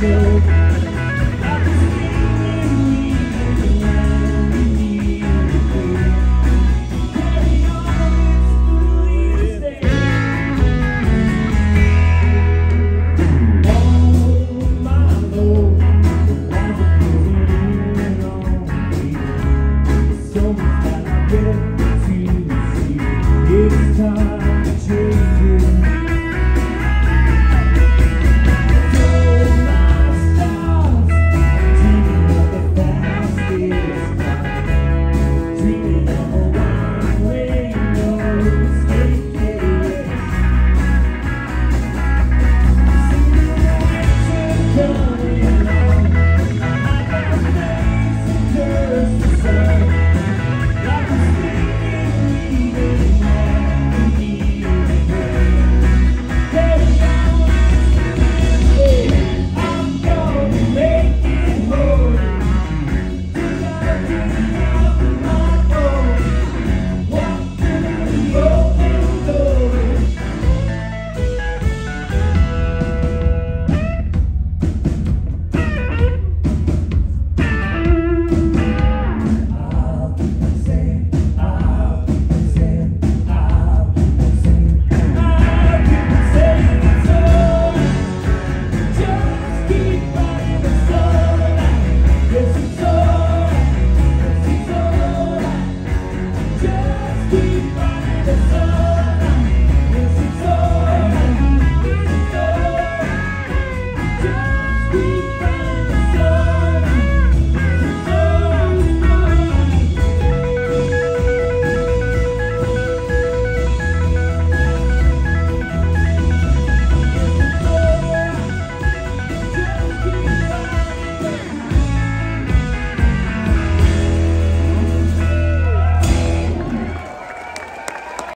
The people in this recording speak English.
good.